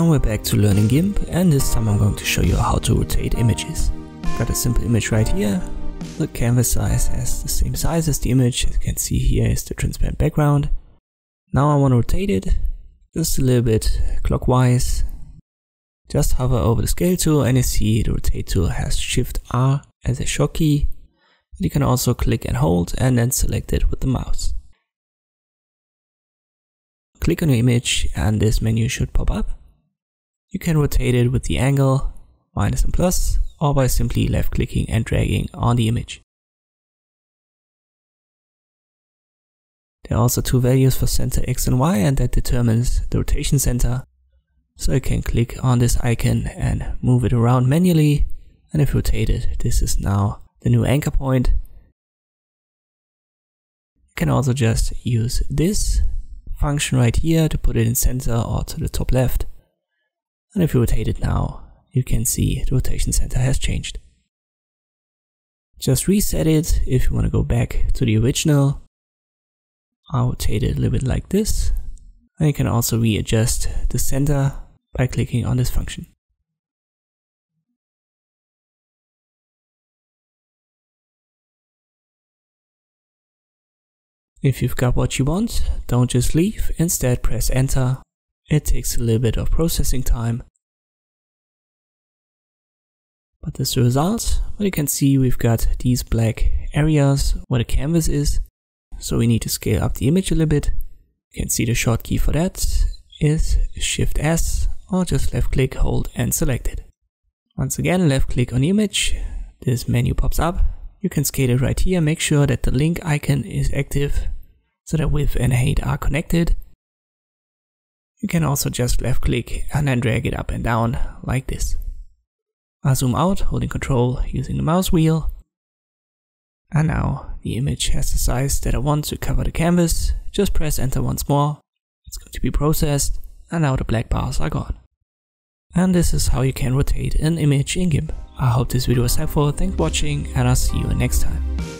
And we're back to learning GIMP and this time I'm going to show you how to rotate images. Got a simple image right here. The canvas size has the same size as the image. As you can see here is the transparent background. Now I want to rotate it just a little bit clockwise. Just hover over the scale tool and you see the rotate tool has shift R as a shortkey. You can also click and hold and then select it with the mouse. Click on your image and this menu should pop up. You can rotate it with the angle, minus and plus, or by simply left clicking and dragging on the image. There are also two values for center X and Y and that determines the rotation center. So you can click on this icon and move it around manually and if rotated this is now the new anchor point. You can also just use this function right here to put it in center or to the top left and if you rotate it now, you can see the rotation center has changed. Just reset it if you want to go back to the original. I'll rotate it a little bit like this. And you can also readjust the center by clicking on this function. If you've got what you want, don't just leave, instead press enter it takes a little bit of processing time. But this is the result. But you can see we've got these black areas where the canvas is. So we need to scale up the image a little bit. You can see the short key for that is Shift S or just left click, hold and select it. Once again, left click on the image. This menu pops up. You can scale it right here. Make sure that the link icon is active so that width and height are connected. You can also just left click and then drag it up and down like this. I'll zoom out holding control using the mouse wheel. And now the image has the size that I want to cover the canvas. Just press enter once more. It's going to be processed and now the black bars are gone. And this is how you can rotate an image in GIMP. I hope this video was helpful, thanks for watching and I'll see you next time.